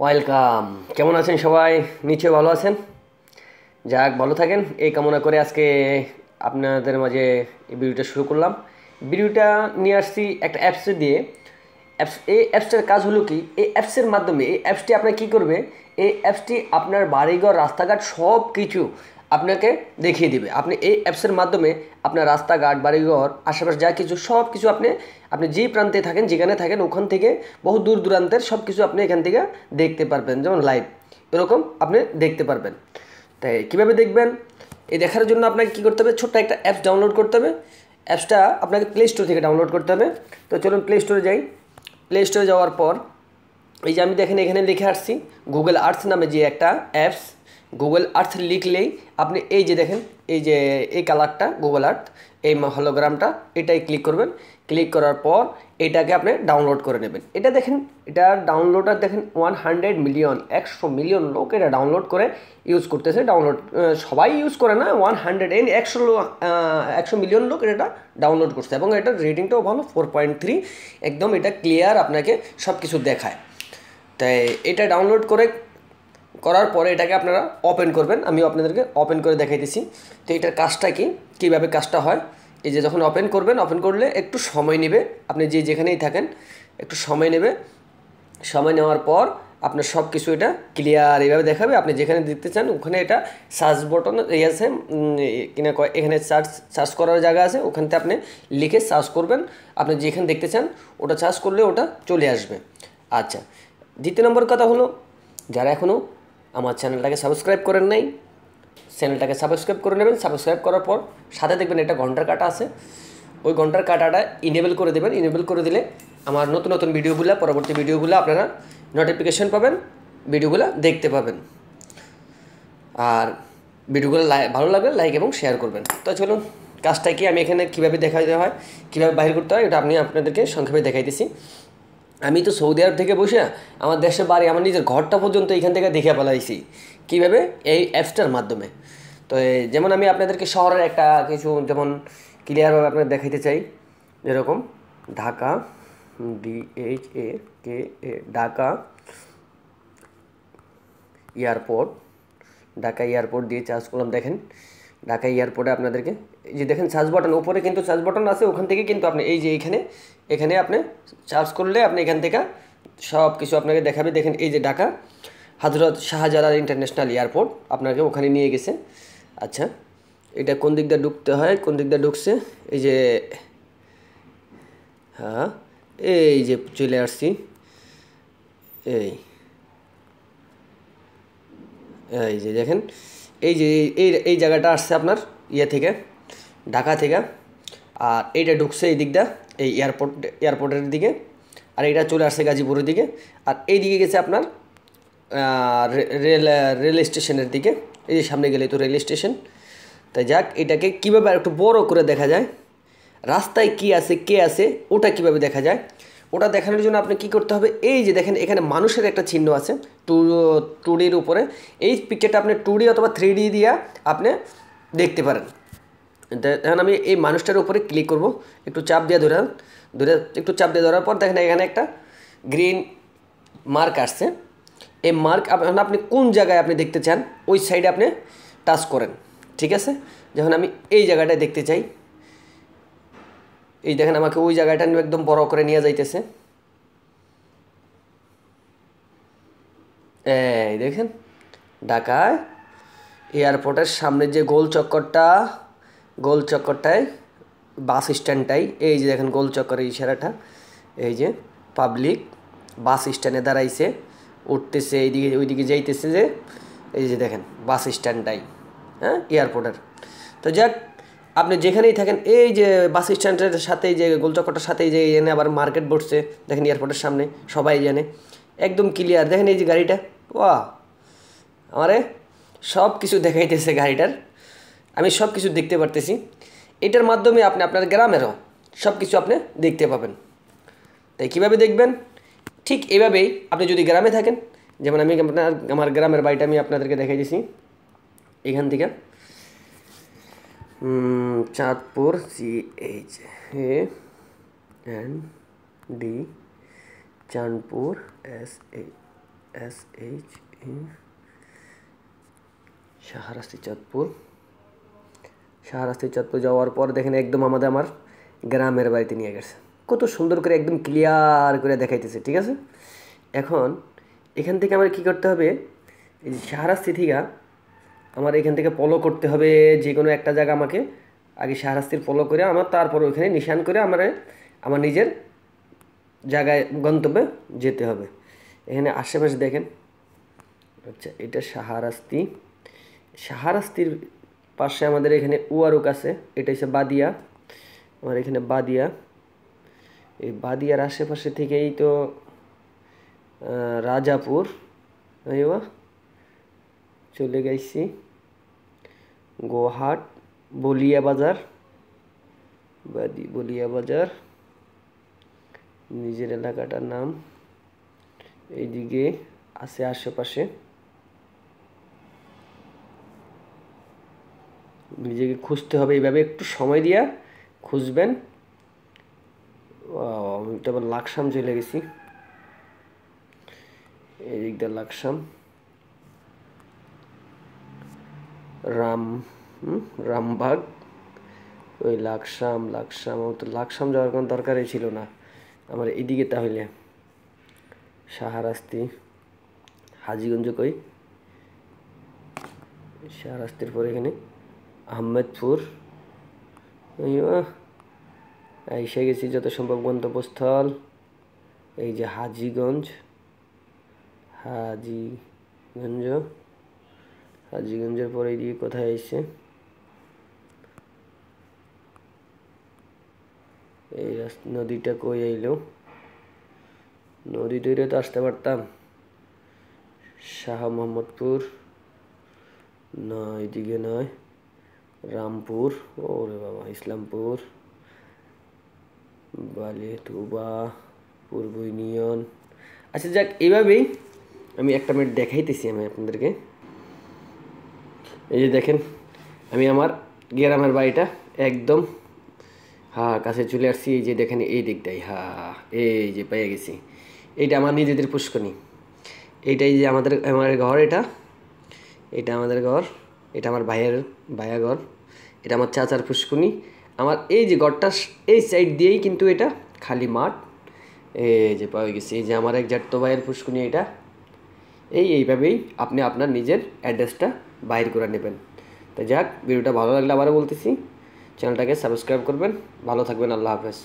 Welcome. কেমন আছেন সবাই? নিচে ভালো আছেন? যাক, ভালো থাকেন। এই কামনা করে আজকে আপনাদের মাঝে এই ভিডিওটা শুরু করলাম। ভিডিওটা নিয়ে আসছি একটা অ্যাপসে দিয়ে। অ্যাপস এই অ্যাপসটার কাজ হলো কি? এই অ্যাপসের মাধ্যমে এই অ্যাপসটি আপনার কী করবে? এই অ্যাপসটি আপনার বাড়িঘর, রাস্তাঘাট সব কিছু আপনাকে দেখিয়ে দিবে। আপনি এই অ্যাপসের মাধ্যমে আপনার রাস্তাঘাট, বাড়িঘর, আশেপাশে যা কিছু সব কিছু আপনি আপনি যেই প্রান্তে থাকেন, যেখানে থাকেন, ওখান থেকে বহু দূর দূরান্তের সব কিছু আপনি এখান থেকে দেখতে পারবেন। যেমন লাইভ এরকম আপনি দেখতে পারবেন। তাই কীভাবে দেখবেন? এই দেখার জন্য আপনাকে কী করতে হবে? ছোট্ট একটা অ্যাপস ডাউনলোড করতে হবে। অ্যাপসটা আপনাকে প্লে স্টোর থেকে ডাউনলোড করতে হবে। তো চলুন প্লে স্টোরে যাই। প্লে স্টোরে যাওয়ার পর, এই যে আমি দেখেন, এখানে লিখে আসছি গুগল আর্থ নামে যে একটা অ্যাপস গুগল আর্থ লিখলেই আপনি এই যে দেখেন, এই যে, এই কালারটা গুগল আর্থ এই হলোগ্রামটা এটাই ক্লিক করবেন। ক্লিক করার পর এটাকে আপনি ডাউনলোড করে নেবেন। এটা দেখেন, এটা ডাউনলোডার দেখেন ওয়ান হান্ড্রেড মিলিয়ন একশো মিলিয়ন লোক এটা ডাউনলোড করে ইউজ করতেছে। ডাউনলোড সবাই ইউজ করে না ওয়ান হান্ড্রেড এন একশো একশো মিলিয়ন লোক এটা ডাউনলোড করছে। এবং এটার রেটিংটাও ভালো ফোর পয়েন্ট থ্রি একদম এটা ক্লিয়ার আপনাকে সব কিছু দেখায়। তাই এটা ডাউনলোড করে করার পরে এটাকে আপনারা ওপেন করবেন। আমি আপনাদেরকে ওপেন করে দেখাইতেছি। তো এটার কাজটা কি? কীভাবে কাজটা হয়? এই যে যখন ওপেন করবেন ওপেন করলে একটু সময় নেবে। আপনি যে যেখানেই থাকেন, একটু সময় নেবে। সময় নেওয়ার পর আপনার সব কিছু এটা ক্লিয়ার এইভাবে দেখাবে। আপনি যেখানে দেখতে চান, ওখানে এটা সার্চ বটন এই আছে। কিনা এখানে সার্চ সার্চ করার জায়গা আছে। ওখানতে আপনি লিখে সার্চ করবেন। আপনি যেখানে দেখতে চান, ওটা সার্চ করলে ওটা চলে আসবে। আচ্ছা দ্বিতীয় নম্বর কথা হলো, যারা এখনও আমার চ্যানেলটাকে সাবস্ক্রাইব করেন নাই, চ্যানেলটাকে সাবস্ক্রাইব করে নেবেন, সাবস্ক্রাইব করার পর সাথে দেখবেন একটা ঘণ্টার কাটা আছে। ওই ঘণ্টার কাটাটা ইনেবল করে দেবেন ইনেবল করে দিলে আমার নতুন নতুন ভিডিওগুলো, পরবর্তী ভিডিওগুলো আপনারা নোটিফিকেশন পাবেন, ভিডিওগুলো দেখতে পাবেন। আর ভিডিওগুলো লাই ভালো লাগলে লাইক এবং শেয়ার করবেন। তো চলুন, কাজটা কি আমি এখানে কীভাবে দেখাতে হয়, কীভাবে বাহির করতে হয়, এটা আপনি আপনাদেরকে সংক্ষেপে দেখাইতেছি। আমি তো সৌদি আরব থেকে বসে আমার দেশের বাড়ি, আমার নিজের ঘরটা পর্যন্ত এখান থেকে দেখে ফেলাইছি। কীভাবে? এই অ্যাপসটার মাধ্যমে। তো যেমন আমি আপনাদেরকে শহরের একটা কিছু যেমন ক্লিয়ারভাবে আপনাদের দেখাইতে চাই, যেরকম Dhaka D H A K A Dhaka airport Dhaka airport দিয়ে চার্জ করলাম, দেখেন। ঢাকা এয়ারপোর্টে আপনাদেরকে, এই যে দেখেন চার্জ বাটন, উপরে কিন্তু চার্জ বাটন আছে, ওখান থেকে কিন্তু আপনি এই যে এখানে এখানে আপনি সার্চ করলে আপনি এখান থেকে সব কিছু আপনাকে দেখাবে। দেখেন এই যে ঢাকা হজরত শাহজালাল ইন্টারন্যাশনাল এয়ারপোর্ট, আপনাকে ওখানে নিয়ে গেছে। আচ্ছা এটা কোন দিক দিয়ে ঢুকতে হয়, কোন দিক দিয়ে ঢুকছে? এই যে হ্যাঁ এই যে চলে আসছি। এই এই যে দেখেন, এই যে, এই এই জায়গাটা আসছে আপনার ইয়ে থেকে, ঢাকা থেকে। আর এইটা ঢুকছে এই দিকটা এই এয়ারপোর্ট এয়ারপোর্টের দিকে, আর এটা চলে আসছে গাজীপুরের দিকে, আর এই দিকে গেছে আপনার রেল রেল স্টেশনের দিকে, এই যে সামনে গেলে তো রেল স্টেশন, তাই যাক, এটাকে কীভাবে একটু বড় করে দেখা যায়, রাস্তায় কি আছে, কে আছে, ওটা কীভাবে দেখা যায়, ওটা দেখানোর জন্য আপনি কি করতে হবে, এই যে দেখেন, এখানে মানুষের একটা চিহ্ন আছে, টু, টুডির উপরে, এই পিকচারটা আপনি টুডি অথবা থ্রি ডি দিয়া আপনি দেখতে পারেন। দেখেন আমি এই মানুষটার উপরে ক্লিক করব। একটু চাপ দিয়ে ধরে ধরে একটু চাপ দিয়ে ধরার পর দেখেন এখানে একটা গ্রিন মার্ক আসছে। এই মার্ক আপনি কোন জায়গায় আপনি দেখতে চান, ওই সাইডে আপনি টাচ করেন। ঠিক আছে? যখন আমি এই জায়গাটায় দেখতে চাই, এই দেখেন আমাকে ওই জায়গাটা একদম বড় করে নিয়ে যাইতেছে। এই দেখেন, ঢাকায় এয়ারপোর্টের সামনে যে গোল চক্করটা গোল চক্করটায়, বাস স্ট্যান্ডটাই এই যে দেখেন গোল চক্করের ইশারাটা, এই যে পাবলিক বাস স্ট্যান্ডে দাঁড়াইছে, উঠতেছে, এইদিকে, ওইদিকে যাইতেছে যে, এই যে দেখেন বাস স্ট্যান্ডটাই হ্যাঁ এয়ারপোর্টের। তো যাক, আপনি যেখানেই থাকেন, এই যে বাস স্ট্যান্ডের সাথেই যে গোলচক্করটার সাথেই যে এনে আবার মার্কেট বসছে, দেখেন এয়ারপোর্টের সামনে, সবাই জানে, একদম ক্লিয়ার দেখেন এই যে গাড়িটা ওয়া আমারে সব কিছু দেখাইতেছে গাড়িটার। আমি সব কিছু দেখতে পারতেছি। এটার মাধ্যমে আপনি আপনার গ্রামেরও সব কিছু আপনি দেখতে পাবেন। তাই কীভাবে দেখবেন? ঠিক এভাবেই আপনি যদি গ্রামে থাকেন, যেমন আমি আপনার, আমার গ্রামের বাড়িটা আমি আপনাদেরকে দেখাই দিছি। এখান থেকে। Chandpur C H A N D Chandpur S A S H E Shahrasti, Chandpur. Shahrasti Chandpur যাওয়ার পর দেখেন একদম আমাদের আমার গ্রামের বাড়িতে নিয়ে গেছে। কত সুন্দর করে একদম ক্লিয়ার করে দেখাইতেছে, ঠিক আছে? এখন এখান থেকে আমার কি করতে হবে? এই শাহরাস্তি থেকে আমার এখান থেকে ফলো করতে হবে যে কোনো একটা জায়গা আমাকে। আগে শাহরাস্তির ফলো করে আমার তারপর ওইখানে নিশান করে আমার আমার নিজের জায়গায় গন্তব্যে যেতে হবে। এখানে আশেপাশে দেখেন আচ্ছা এটা সাহারাস্তি সাহারাস্তির পাশে আমাদের এখানে উয়ারুক আছে, এটা হচ্ছে বাদিয়া। আমার এখানে বাদিয়া। এই বাদিয়ার আশেপাশে থেকেই তো রাজাপুর। আইবা চলে গেছি। গোহাট, বলিয়া বাজার। বাদি, বলিয়া বাজার। নিজের এলাকাটার নাম। এইদিকে আছে আশেপাশে। নিজেকে খুঁজতে হবে। এইভাবে একটু সময় দিয়া খুঁজবেন। Wow, আমি তো আবার লাকসাম চলে গেছি। এই দিক দিয়ে লাকসাম। রাম রামবাগ। ওই লাকসাম লাকসাম তো লাকসাম যাওয়ার কোনো দরকারই ছিল না। আমার এদিকে তাহলে। সাহারাস্তি হাজিগঞ্জ কই? সাহারাস্তির পরে এখানে। আহমেদপুর। এসে গেছি যত সম্ভব গন্তব্যস্থল, এই যে হাজিগঞ্জ। হাজিগঞ্জ, হাজিগঞ্জের পরে দিয়ে কোথায় এসে এই নদীটা কই আইলো? নদী তৈরি তো আসতে পারতাম। শাহ মোহাম্মদপুর না এদিকে নয়। রামপুর, ওরে বাবা, ইসলামপুর, বালে, তুবা, পূর্ব ইউনিয়ন। আচ্ছা যাক এইভাবেই আমি একটা মিনিট দেখাইতেছি আমি আপনাদেরকে। এই যে দেখেন, আমি আমার গ্রামের বাড়িটা একদম, হা, কাছে চলে আসছি। এই যে দেখেন, এই দিকটাই, হা, এই যে পেয়ে গেছি। এইটা আমার নিজেদের পুষ্কনি এইটাই যে আমাদের, আমার ঘর এটা এটা আমাদের ঘর, এটা আমার ভাইয়ের, ভাইয়া ঘর। এটা আমার চাচার পুষ্কুনি আমার এই যে গড়টা এই সাইড দিয়েই কিন্তু এটা খালি মাঠ। এই যে পাওয়া গেছে, এই যে আমার এক জ্যাঠতো ভাইয়ের পুষ্কুনি এটা। এই এইভাবেই আপনি আপনার নিজের অ্যাড্রেসটা বাইর করে নেবেন। তো যাক, ভিডিওটা ভালো লাগলে আবারও বলতেছি, চ্যানেলটাকে সাবস্ক্রাইব করবেন। ভালো থাকবেন, আল্লাহ হাফেজ।